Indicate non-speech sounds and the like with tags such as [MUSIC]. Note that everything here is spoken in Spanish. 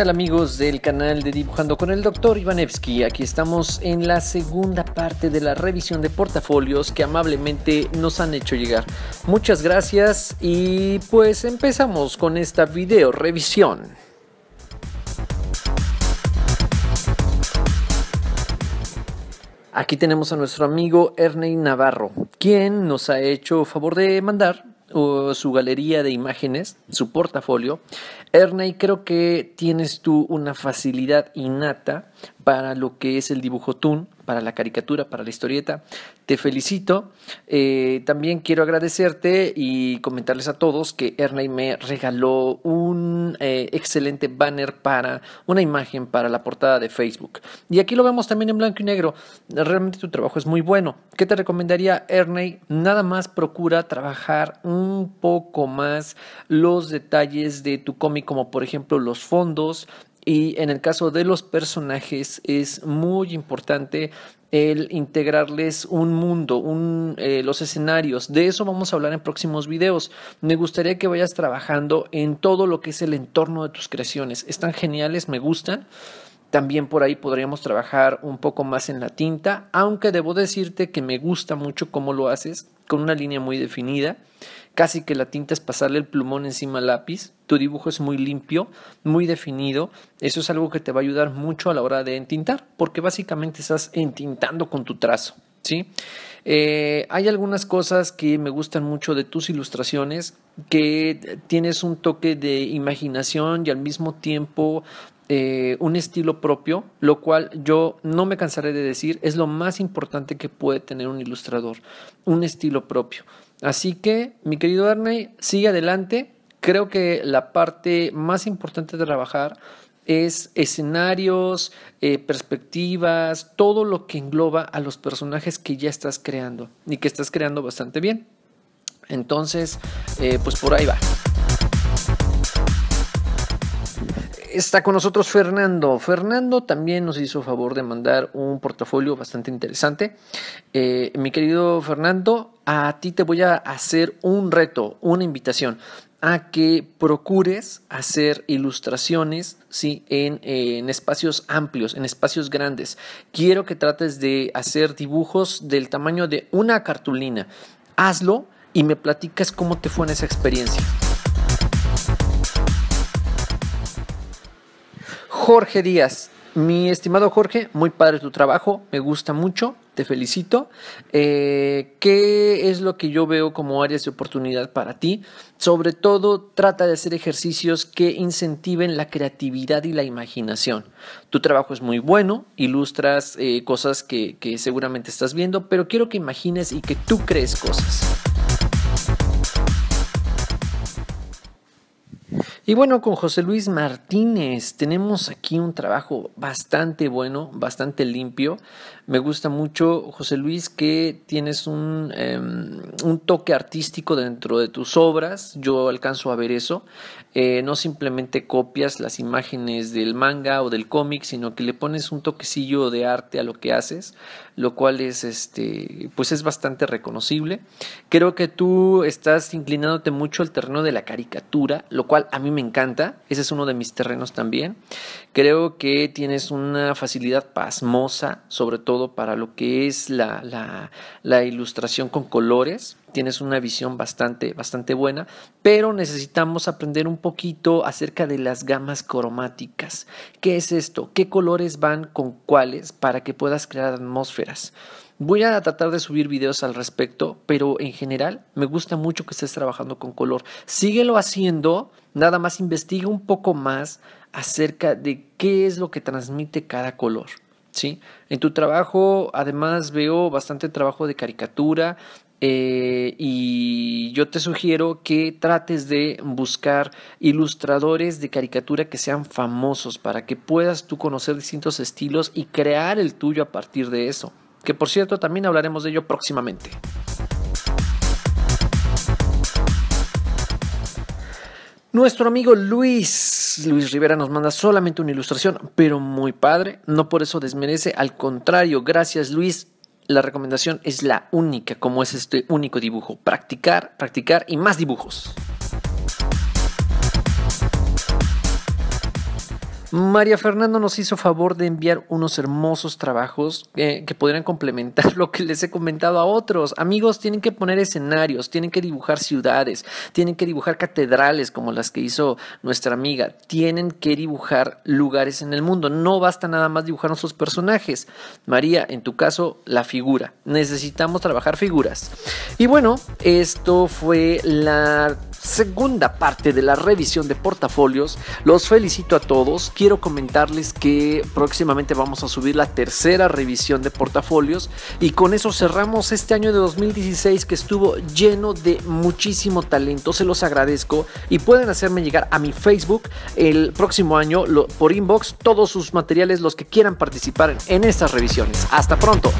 tal amigos del canal de Dibujando con el Dr. Ivanevsky? Aquí estamos en la segunda parte de la revisión de portafolios que amablemente nos han hecho llegar. Muchas gracias y pues empezamos con esta video revisión. Aquí tenemos a nuestro amigo Ernei Navarro, quien nos ha hecho favor de mandar su galería de imágenes, su portafolio. Ernei, creo que tienes tú una facilidad innata para lo que es el dibujo toon, para la caricatura, para la historieta. Te felicito. Eh, también quiero agradecerte y comentarles a todos que Ernei me regaló un eh, excelente banner para una imagen para la portada de Facebook. Y aquí lo vemos también en blanco y negro. Realmente tu trabajo es muy bueno. ¿Qué te recomendaría, Ernei? Nada más procura trabajar un poco más los detalles de tu cómic, como por ejemplo los fondos, y en el caso de los personajes es muy importante el integrarles un mundo, eh, los escenarios. De eso vamos a hablar en próximos videos. Me gustaría que vayas trabajando en todo lo que es el entorno de tus creaciones. Están geniales, me gustan. También por ahí podríamos trabajar un poco más en la tinta, aunque debo decirte que me gusta mucho cómo lo haces, con una línea muy definida. Casi que la tinta es pasarle el plumón encima al lápiz. Tu dibujo es muy limpio, muy definido. Eso es algo que te va a ayudar mucho a la hora de entintar, porque básicamente estás entintando con tu trazo. ¿sí? Eh, hay algunas cosas que me gustan mucho de tus ilustraciones, que tienes un toque de imaginación y al mismo tiempo eh, un estilo propio, lo cual yo no me cansaré de decir, es lo más importante que puede tener un ilustrador, un estilo propio. Así que, mi querido Erney, sigue adelante. Creo que la parte más importante de trabajar es escenarios, eh, perspectivas, todo lo que engloba a los personajes que ya estás creando y que estás creando bastante bien. Entonces, eh, pues por ahí va. Está con nosotros Fernando. Fernando también nos hizo favor de mandar un portafolio bastante interesante. Eh, mi querido Fernando, a ti te voy a hacer un reto, una invitación a que procures hacer ilustraciones ¿sí? en, en, espacios amplios, en espacios grandes. Quiero que trates de hacer dibujos del tamaño de una cartulina. Hazlo y me platicas cómo te fue en esa experiencia. Jorge Díaz. Mi estimado Jorge, muy padre tu trabajo, me gusta mucho, te felicito. Eh, ¿Qué es lo que yo veo como áreas de oportunidad para ti? Sobre todo, trata de hacer ejercicios que incentiven la creatividad y la imaginación. Tu trabajo es muy bueno, ilustras eh, cosas que, que seguramente estás viendo, pero quiero que imagines y que tú crees cosas. Y bueno, con José Luis Martínez tenemos aquí un trabajo bastante bueno, bastante limpio. Me gusta mucho, José Luis, que tienes un, em, toque artístico dentro de tus obras. Yo alcanzo a ver eso. Eh, no simplemente copias las imágenes del manga o del cómic, sino que le pones un toquecillo de arte a lo que haces, lo cual es, este, pues es bastante reconocible. Creo que tú estás inclinándote mucho al terreno de la caricatura, lo cual a mí me encanta. Ese es uno de mis terrenos también. Creo que tienes una facilidad pasmosa, sobre todo para lo que es la, la, la ilustración con colores. Tienes una visión bastante, bastante buena, pero necesitamos aprender un poquito acerca de las gamas cromáticas. ¿Qué es esto? ¿Qué colores van con cuáles para que puedas crear atmósferas? Voy a tratar de subir videos al respecto, pero en general me gusta mucho que estés trabajando con color. Síguelo haciendo, nada más investiga un poco más acerca de qué es lo que transmite cada color. ¿Sí? En tu trabajo, además, veo bastante trabajo de caricatura. Eh, y yo te sugiero que trates de buscar ilustradores de caricatura que sean famosos para que puedas tú conocer distintos estilos y crear el tuyo a partir de eso que por cierto también hablaremos de ello próximamente. Nuestro amigo Luis, Luis Rivera nos manda solamente una ilustración, pero muy padre, no por eso desmerece, al contrario, gracias Luis, la recomendación es la única, como es este único dibujo, practicar, practicar y más dibujos. María Fernando nos hizo favor de enviar unos hermosos trabajos eh, que podrían complementar [LAUGHS] lo que les he comentado a otros. Amigos, tienen que poner escenarios, tienen que dibujar ciudades, tienen que dibujar catedrales como las que hizo nuestra amiga, tienen que dibujar lugares en el mundo. No basta nada más dibujar nuestros personajes. María, en tu caso, la figura. Necesitamos trabajar figuras. Y bueno, esto fue la segunda parte de la revisión de portafolios. Los felicito a todos. Quiero comentarles que próximamente vamos a subir la tercera revisión de portafolios y con eso cerramos este año de 2016 que estuvo lleno de muchísimo talento. Se los agradezco y pueden hacerme llegar a mi Facebook el próximo año por inbox todos sus materiales, los que quieran participar en estas revisiones. Hasta pronto.